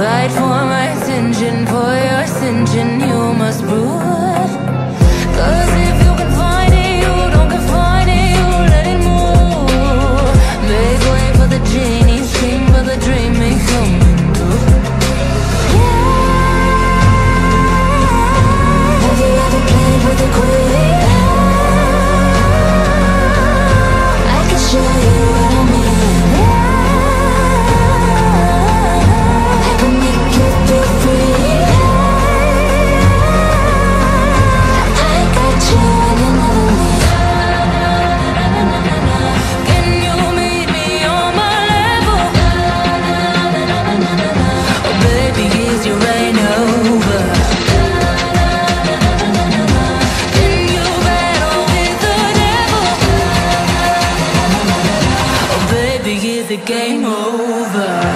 fight for my engine, for your engine, you must brew it. Cause if the game over.